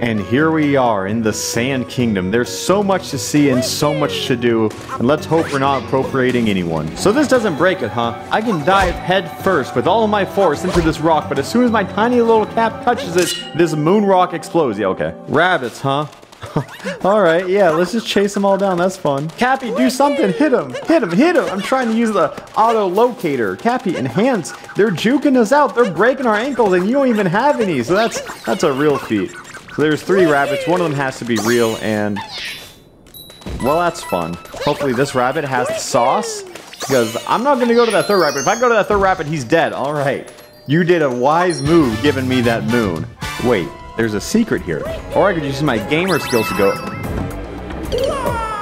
And here we are in the Sand Kingdom. There's so much to see and so much to do, and let's hope we're not appropriating anyone. So this doesn't break it, huh? I can dive head first with all of my force into this rock, but as soon as my tiny little cap touches it, this moon rock explodes. Yeah, okay. Rabbits, huh? Alright, yeah, let's just chase them all down. That's fun. Cappy, do something. Hit him. Hit him. Hit him. I'm trying to use the auto locator. Cappy, enhance. They're juking us out. They're breaking our ankles, and you don't even have any. So that's that's a real feat. So there's three rabbits. One of them has to be real, and... Well, that's fun. Hopefully this rabbit has the sauce. Because I'm not going to go to that third rabbit. If I go to that third rabbit, he's dead. All right. You did a wise move giving me that moon. Wait, there's a secret here. Or I could use my gamer skills to go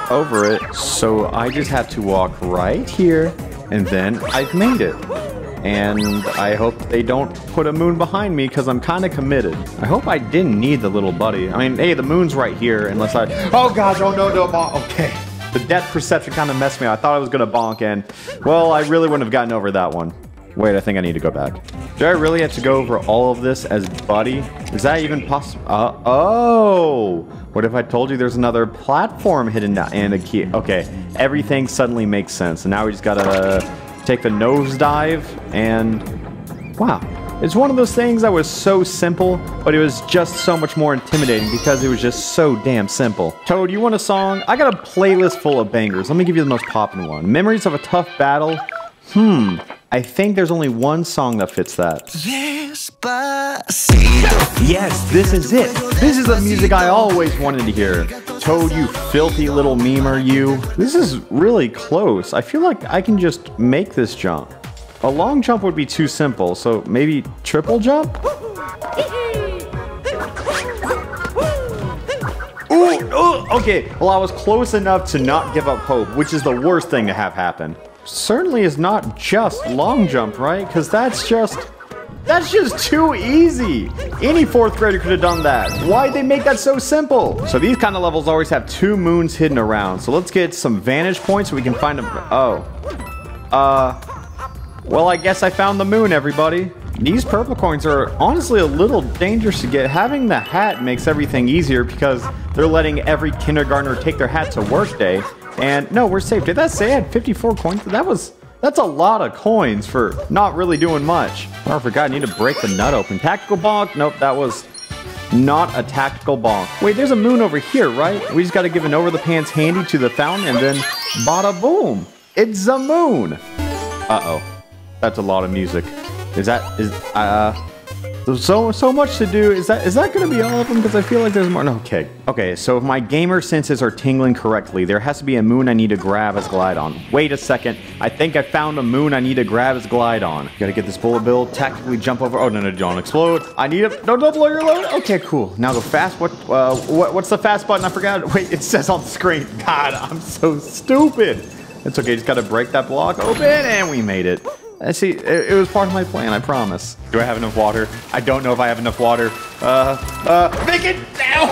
over it. So I just have to walk right here, and then I've made it. And I hope they don't put a moon behind me because I'm kind of committed. I hope I didn't need the little buddy. I mean, hey, the moon's right here unless I... Oh gosh, oh no, no, bonk. Okay. The depth perception kind of messed me up. I thought I was going to bonk and... Well, I really wouldn't have gotten over that one. Wait, I think I need to go back. Do I really have to go over all of this as Buddy? Is that even possible? Uh, oh! What if I told you there's another platform hidden and a key? Okay, everything suddenly makes sense. And now we just gotta take the nosedive and... Wow. It's one of those things that was so simple, but it was just so much more intimidating because it was just so damn simple. Toad, you want a song? I got a playlist full of bangers. Let me give you the most poppin' one. Memories of a Tough Battle. Hmm. I think there's only one song that fits that. Yes, this is it. This is the music I always wanted to hear. Toad, you filthy little memer, you. This is really close. I feel like I can just make this jump. A long jump would be too simple, so maybe triple jump? Ooh, okay, well I was close enough to not give up hope, which is the worst thing to have happen. Certainly is not just long jump, right? Because that's just... That's just too easy. Any fourth grader could have done that. Why'd they make that so simple? So these kind of levels always have two moons hidden around. So let's get some vantage points so we can find them. Oh. Uh. Well, I guess I found the moon, everybody. These purple coins are honestly a little dangerous to get. Having the hat makes everything easier because they're letting every kindergartner take their hat to work day. And no, we're safe. Did that say I had 54 coins? That was... That's a lot of coins for not really doing much. Oh, I forgot. I need to break the nut open. Tactical bonk. Nope, that was not a tactical bonk. Wait, there's a moon over here, right? We just got to give an over-the-pants handy to the fountain and then bada boom. It's a moon. Uh-oh. That's a lot of music. Is that... is uh... So so much to do. Is that is that going to be all of them? Because I feel like there's more. No, okay. Okay, so if my gamer senses are tingling correctly, there has to be a moon I need to grab as Glydon. Wait a second. I think I found a moon I need to grab as Glydon. Gotta get this bullet bill, tactically jump over. Oh, no, no, don't explode. I need it. No, don't blow your load. Okay, cool. Now go fast. What, uh, what, what's the fast button? I forgot. Wait, it says on the screen. God, I'm so stupid. It's okay. Just gotta break that block open, and we made it. I see, it, it, was part of my plan, I promise. Do I have enough water? I don't know if I have enough water. Uh, uh, make it now!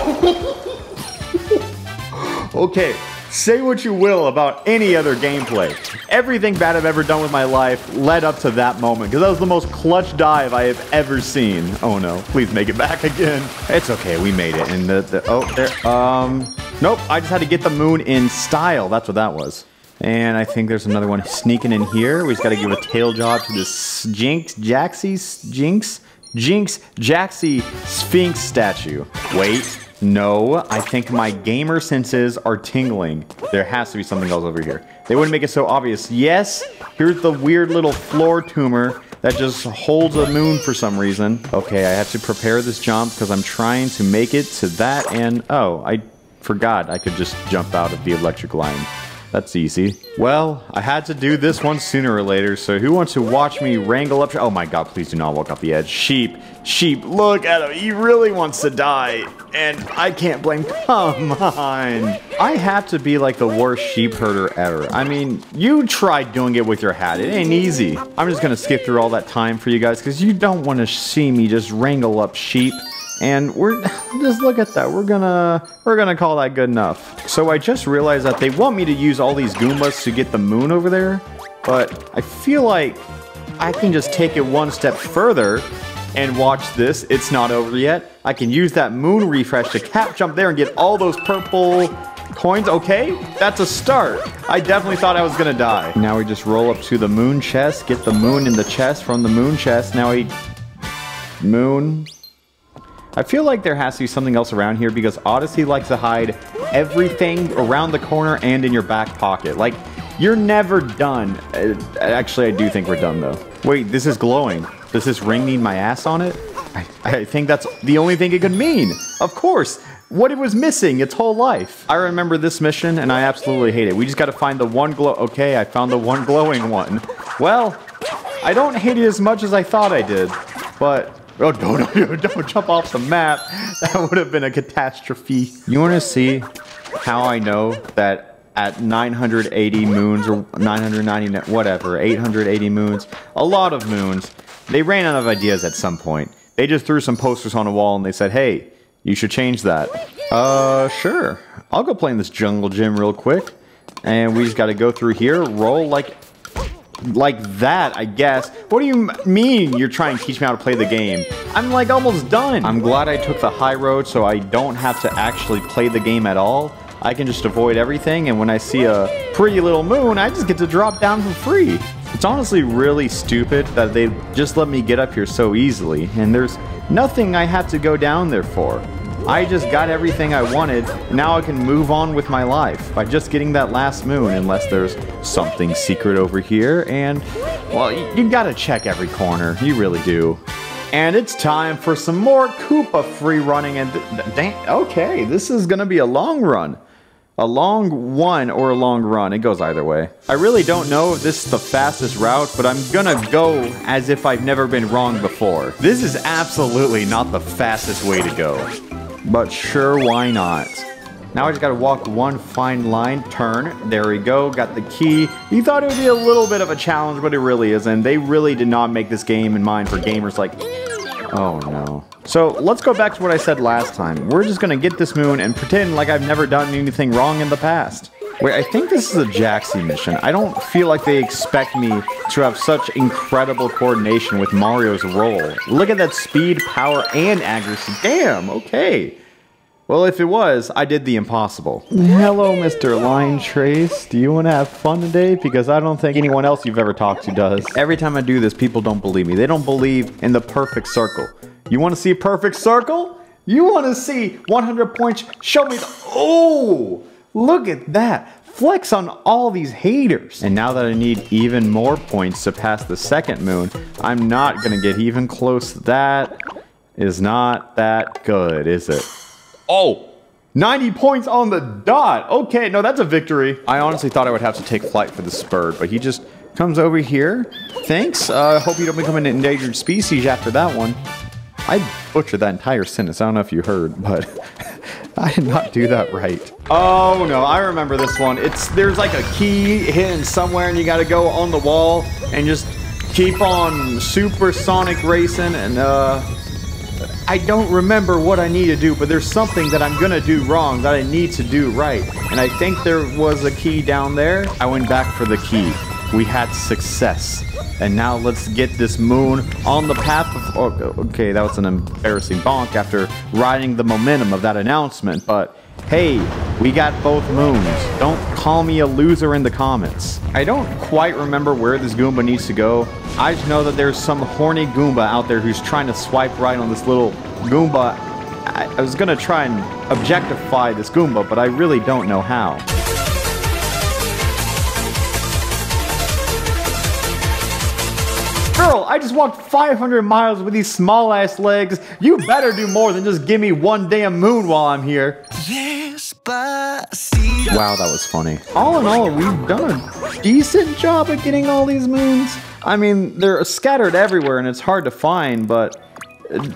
okay, say what you will about any other gameplay. Everything bad I've ever done with my life led up to that moment, because that was the most clutch dive I have ever seen. Oh no, please make it back again. It's okay, we made it. And the, the oh, there, um, nope, I just had to get the moon in style. That's what that was. And I think there's another one sneaking in here. We just got to give a tail job to this Jinx, Jaxi, Jinx, Jinx, Jaxi Sphinx statue. Wait, no, I think my gamer senses are tingling. There has to be something else over here. They wouldn't make it so obvious. Yes, here's the weird little floor tumor that just holds a moon for some reason. Okay, I have to prepare this jump because I'm trying to make it to that and... Oh, I forgot I could just jump out of the electric line. That's easy. Well, I had to do this one sooner or later, so who wants to watch me wrangle up- Oh my god, please do not walk off the edge. Sheep, sheep, look at him. He really wants to die. And I can't blame- Come on. I have to be like the worst sheep herder ever. I mean, you tried doing it with your hat. It ain't easy. I'm just gonna skip through all that time for you guys, because you don't want to see me just wrangle up sheep. And we're just look at that. We're gonna we're gonna call that good enough. So I just realized that they want me to use all these Goombas to get the moon over there, but I feel like I can just take it one step further And watch this, it's not over yet. I can use that moon refresh to cap jump there and get all those purple coins. Okay, that's a start. I definitely thought I was gonna die. Now we just roll up to the moon chest, get the moon in the chest from the moon chest. Now we... Moon... I feel like there has to be something else around here because Odyssey likes to hide everything around the corner and in your back pocket. Like, you're never done. Uh, actually, I do think we're done, though. Wait, this is glowing. Does this ring need my ass on it? I, I think that's the only thing it could mean. Of course. What it was missing its whole life. I remember this mission, and I absolutely hate it. We just got to find the one glow... Okay, I found the one glowing one. Well, I don't hate it as much as I thought I did. But Oh, don't, don't jump off the map. That would have been a catastrophe. You want to see how I know that at 980 moons or 990, whatever, 880 moons, a lot of moons, they ran out of ideas at some point. They just threw some posters on a wall and they said, hey, you should change that. Uh, sure. I'll go play in this jungle gym real quick. And we just got to go through here, roll like like that, I guess. What do you mean you're trying to teach me how to play the game? I'm like almost done. I'm glad I took the high road so I don't have to actually play the game at all. I can just avoid everything and when I see a pretty little moon, I just get to drop down for free. It's honestly really stupid that they just let me get up here so easily and there's nothing I have to go down there for. I just got everything I wanted, now I can move on with my life by just getting that last moon, unless there's something secret over here, and, well, you, you gotta check every corner, you really do. And it's time for some more Koopa free running, and dang, okay, this is gonna be a long run. A long one or a long run. It goes either way. I really don't know if this is the fastest route, but I'm gonna go as if I've never been wrong before. This is absolutely not the fastest way to go. But sure, why not? Now I just gotta walk one fine line, turn, there we go, got the key. You thought it would be a little bit of a challenge, but it really isn't. They really did not make this game in mind for gamers like, oh no. So let's go back to what I said last time. We're just gonna get this moon and pretend like I've never done anything wrong in the past. Wait, I think this is a Jaxi mission. I don't feel like they expect me to have such incredible coordination with Mario's role. Look at that speed, power, and accuracy. Damn, okay. Well, if it was, I did the impossible. Hello, Mr. Line Trace. Do you want to have fun today? Because I don't think anyone else you've ever talked to does. Every time I do this, people don't believe me. They don't believe in the perfect circle. You want to see a perfect circle? You want to see 100 points? Show me the... Oh! Look at that. Flex on all these haters. And now that I need even more points to pass the second moon, I'm not gonna get even close. That is not that good, is it? Oh, 90 points on the dot. Okay, no, that's a victory. I honestly thought I would have to take flight for the Spurd, but he just comes over here. Thanks. I uh, hope you don't become an endangered species after that one. I butchered that entire sentence. I don't know if you heard, but I did not do that right. Oh no, I remember this one. It's There's like a key hidden somewhere and you gotta go on the wall and just keep on supersonic racing and uh... I don't remember what I need to do, but there's something that I'm gonna do wrong that I need to do right. And I think there was a key down there. I went back for the key. We had success. And now let's get this moon on the path of... Oh, okay, that was an embarrassing bonk after riding the momentum of that announcement. But hey, we got both moons. Don't call me a loser in the comments. I don't quite remember where this Goomba needs to go. I just know that there's some horny Goomba out there who's trying to swipe right on this little Goomba. I, I was gonna try and objectify this Goomba, but I really don't know how. Girl, I just walked 500 miles with these small ass legs. You better do more than just give me one damn moon while I'm here. Wow, that was funny. All in all, we've done a decent job at getting all these moons. I mean, they're scattered everywhere and it's hard to find, but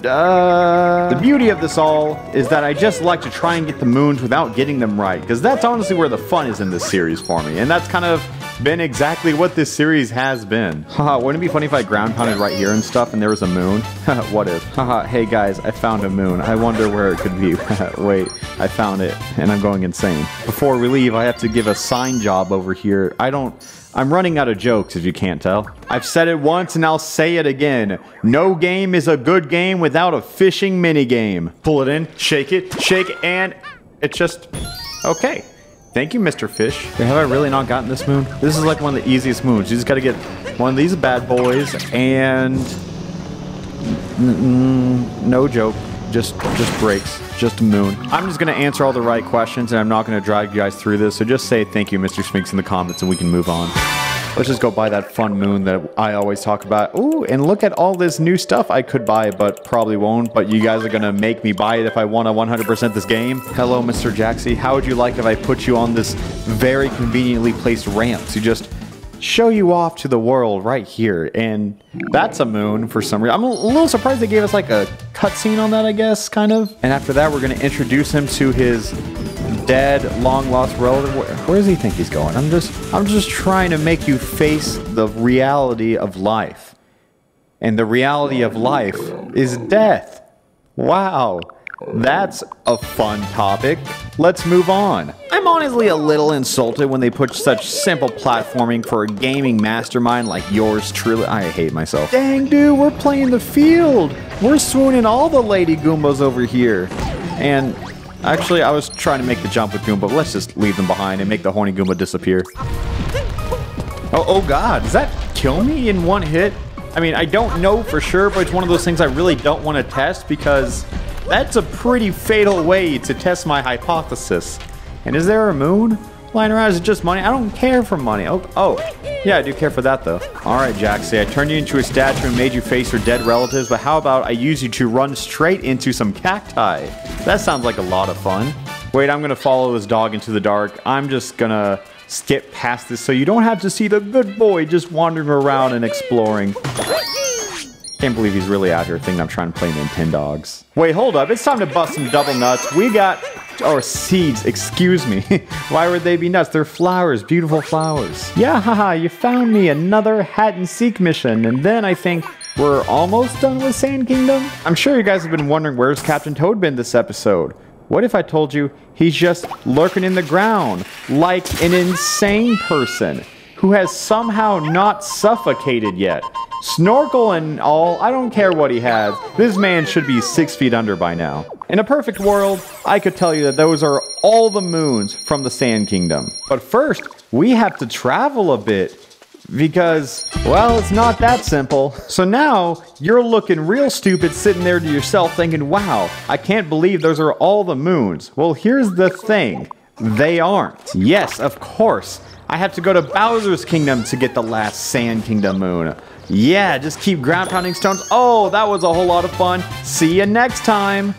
uh, the beauty of this all is that I just like to try and get the moons without getting them right, because that's honestly where the fun is in this series for me, and that's kind of been exactly what this series has been. Haha, wouldn't it be funny if I ground pounded right here and stuff and there was a moon? what if? Haha, hey guys, I found a moon. I wonder where it could be. Wait, I found it, and I'm going insane. Before we leave, I have to give a sign job over here. I don't... I'm running out of jokes if you can't tell. I've said it once and I'll say it again. No game is a good game without a fishing mini game. Pull it in, shake it, shake it, and it's just okay. Thank you, Mr. Fish. Wait, have I really not gotten this moon? This is like one of the easiest moons. You just gotta get one of these bad boys and no joke. Just just breaks. Just a moon. I'm just gonna answer all the right questions and I'm not gonna drag you guys through this. So just say thank you, Mr. Sphinx in the comments and we can move on. Let's just go buy that fun moon that I always talk about. Ooh, and look at all this new stuff I could buy, but probably won't. But you guys are gonna make me buy it if I want to 100% this game. Hello, Mr. Jaxi. How would you like if I put you on this very conveniently placed ramp to just show you off to the world right here? And that's a moon for some reason. I'm a little surprised they gave us like a cutscene on that, I guess, kind of. And after that, we're gonna introduce him to his dead, long lost relative. Where, where, does he think he's going? I'm just, I'm just trying to make you face the reality of life. And the reality of life is death. Wow. That's a fun topic. Let's move on. I'm honestly a little insulted when they put such simple platforming for a gaming mastermind like yours truly. I hate myself. Dang, dude, we're playing the field. We're swooning all the Lady Goombas over here. And Actually, I was trying to make the jump with Goomba, but let's just leave them behind and make the horny Goomba disappear. Oh, oh god, does that kill me in one hit? I mean, I don't know for sure, but it's one of those things I really don't want to test because that's a pretty fatal way to test my hypothesis. And is there a moon? Lying around is just money? I don't care for money. Oh, oh, yeah, I do care for that though. Alright, Jaxi, I turned you into a statue and made you face your dead relatives, but how about I use you to run straight into some cacti? That sounds like a lot of fun. Wait, I'm gonna follow this dog into the dark. I'm just gonna skip past this so you don't have to see the good boy just wandering around and exploring. Can't believe he's really out here thinking I'm trying to play Nintendogs. Wait, hold up. It's time to bust some double nuts. We got or oh, seeds, excuse me. Why would they be nuts? They're flowers, beautiful flowers. Yeah, haha, you found me another hat and seek mission, and then I think we're almost done with Sand Kingdom? I'm sure you guys have been wondering where's Captain Toad been this episode. What if I told you he's just lurking in the ground, like an insane person who has somehow not suffocated yet? Snorkel and all, I don't care what he has. This man should be six feet under by now. In a perfect world, I could tell you that those are all the moons from the Sand Kingdom. But first, we have to travel a bit. Because, well, it's not that simple. So now, you're looking real stupid sitting there to yourself thinking, wow, I can't believe those are all the moons. Well, here's the thing. They aren't. Yes, of course. I have to go to Bowser's Kingdom to get the last Sand Kingdom moon. Yeah, just keep ground pounding stones. Oh, that was a whole lot of fun. See you next time.